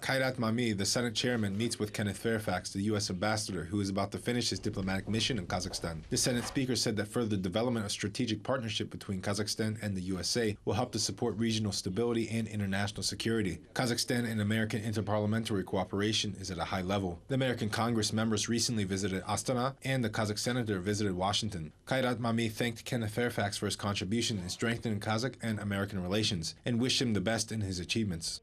Kairat Mami, the Senate chairman, meets with Kenneth Fairfax, the U.S. ambassador, who is about to finish his diplomatic mission in Kazakhstan. The Senate speaker said that further development of strategic partnership between Kazakhstan and the USA will help to support regional stability and international security. Kazakhstan and American interparliamentary cooperation is at a high level. The American Congress members recently visited Astana, and the Kazakh senator visited Washington. Kairat Mami thanked Kenneth Fairfax for his contribution in strengthening Kazakh and American relations and wished him the best in his achievements.